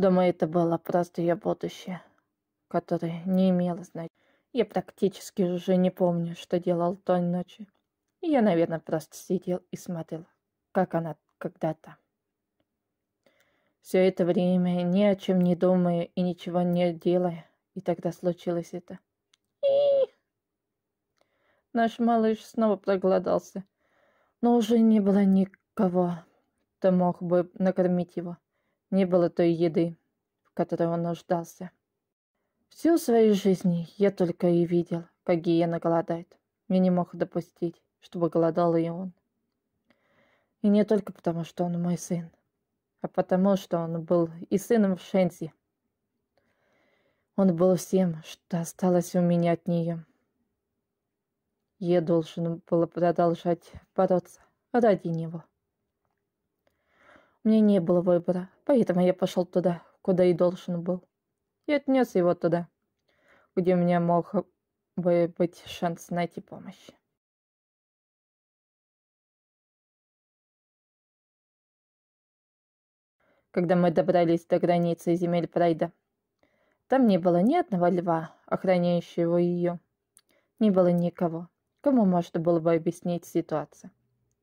Думаю, это было просто ее будущее, которое не имело значения. Я практически уже не помню, что делал той ночью. Я, наверное, просто сидел и смотрел, как она когда-то. Все это время ни о чем не думая и ничего не делая. И тогда случилось это. И наш малыш снова проголодался. Но уже не было никого, кто мог бы накормить его. Не было той еды, в которой он нуждался. Всю свою жизнь я только и видел, как гиена голодает. Я не мог допустить, чтобы голодал и он. И не только потому, что он мой сын, а потому, что он был и сыном Шенси. Он был всем, что осталось у меня от нее. Я должен был продолжать бороться ради него. Меня не было выбора, поэтому я пошел туда, куда и должен был. И отнес его туда, где у меня мог бы быть шанс найти помощь. Когда мы добрались до границы земель Прайда, там не было ни одного льва, охраняющего ее. Не было никого, кому можно было бы объяснить ситуацию.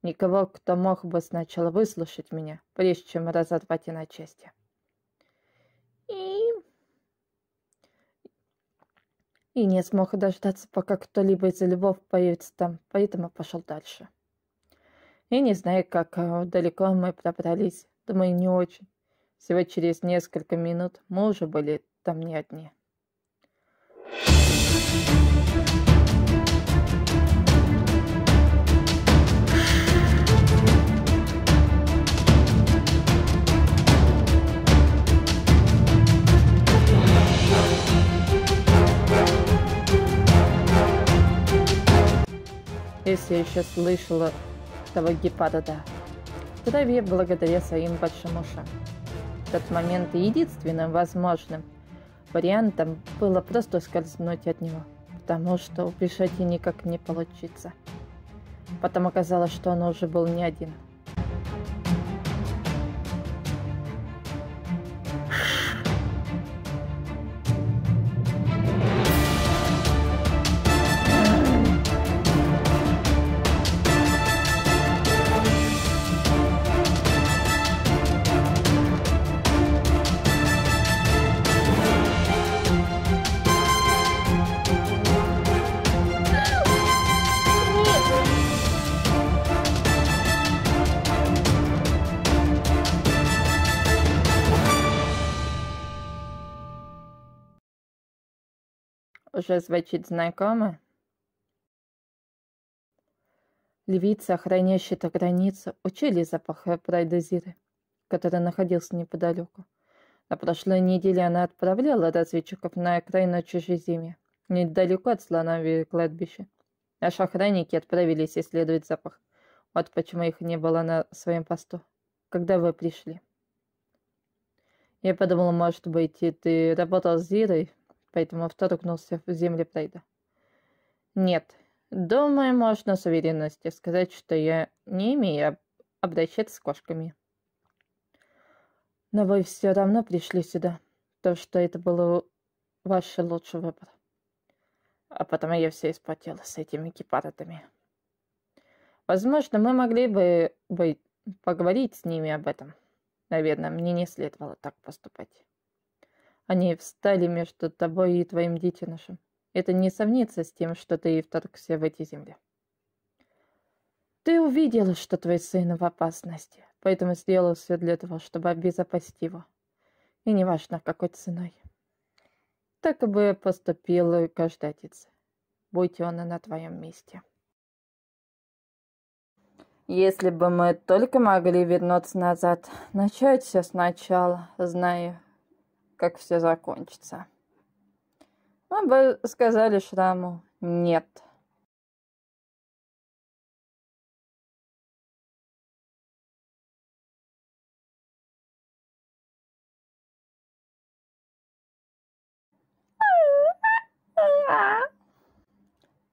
Никого, кто мог бы сначала выслушать меня, прежде чем разорвать на части. И... И не смог дождаться, пока кто-либо из львов появится там, поэтому пошел дальше. И не знаю, как э, далеко мы пробрались, думаю, не очень. Всего через несколько минут мы уже были там не одни. Если я еще слышала того гепарда, да. Траве благодаря своим большим ушам. В тот момент единственным возможным вариантом было просто скользнуть от него, потому что убежать и никак не получится. Потом оказалось, что он уже был не один – Уже звучит знакомо? Львица, охраняющая эту границу, учили запах прайдозиры, который находился неподалеку. На прошлой неделе она отправляла разведчиков на окраину чужеземья, недалеко от слоновьего кладбища. Наши охранники отправились исследовать запах. Вот почему их не было на своем посту, когда вы пришли. Я подумала, может быть, ты работал с Зирой, поэтому вторгнулся в земли Прейда. Нет, думаю, можно с уверенностью сказать, что я не имею обращаться с кошками. Но вы все равно пришли сюда, то что это был ваш лучший выбор. А потом я все испортила с этими гепардами. Возможно, мы могли бы, бы поговорить с ними об этом. Наверное, мне не следовало так поступать. Они встали между тобой и твоим детенышем. Это не сомнится с тем, что ты вторгся в эти земли. Ты увидела, что твой сын в опасности, поэтому сделал все для того, чтобы обезопасить его. И неважно, какой ценой. Так бы поступил каждый отец, будь он на твоем месте. Если бы мы только могли вернуться назад, начать все сначала, зная, как все закончится. Мы бы сказали Шраму «нет».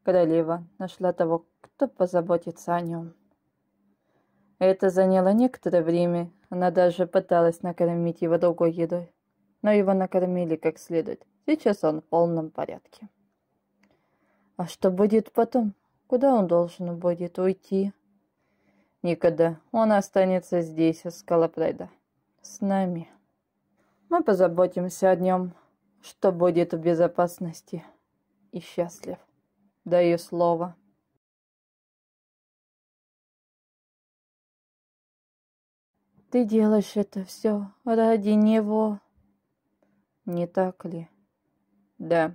Королева нашла того, кто позаботится о нем. Это заняло некоторое время. Она даже пыталась накормить его другой едой но его накормили как следует. Сейчас он в полном порядке. А что будет потом? Куда он должен будет уйти? Никогда. Он останется здесь, у Скалопрайда. С нами. Мы позаботимся о нем, что будет в безопасности и счастлив. Даю слово. Ты делаешь это все ради него. Не так ли? Да.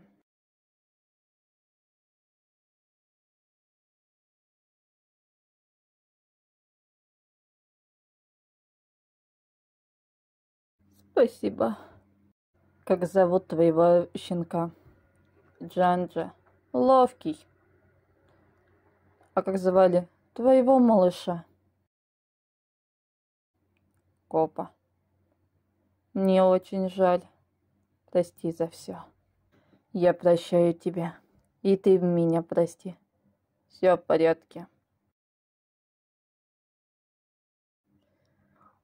Спасибо. Как зовут твоего щенка? Джанджа. Ловкий. А как звали твоего малыша? Копа. Мне очень жаль. Прости за все. Я прощаю тебя. И ты меня прости. Все в порядке.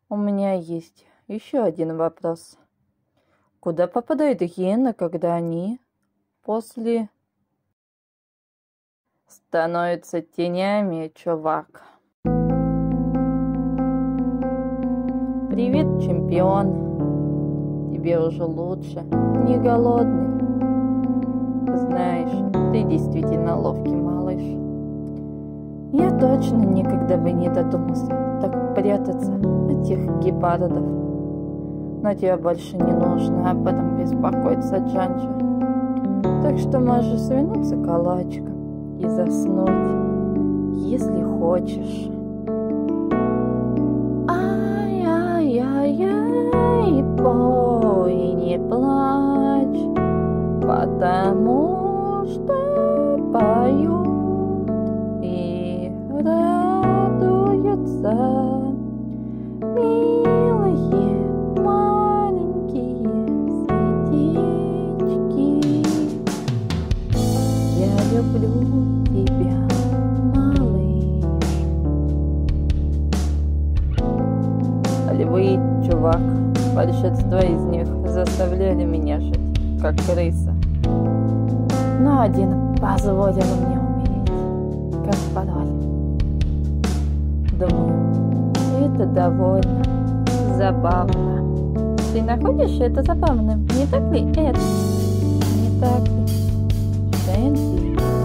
У меня есть еще один вопрос. Куда попадают гены, когда они после становятся тенями, чувак? Привет, чемпион. Тебе уже лучше. Не голодный. Знаешь, ты действительно ловкий малыш. Я точно никогда бы не додумался так прятаться от тех гепардов. Но тебе больше не нужно об этом беспокоиться, Джанджа. Так что можешь свернуться калачиком и заснуть, если хочешь. Ай-яй-яй, бой, потому что поют и радуются милые маленькие сердечки. Я люблю тебя, малыш. Львы, чувак, большинство из них заставляли меня жить, как крыса. Но один позволил мне умереть, как пароль. Думаю, это довольно забавно. Ты находишь это забавным, не так ли, Эд? Не так ли, Шенси?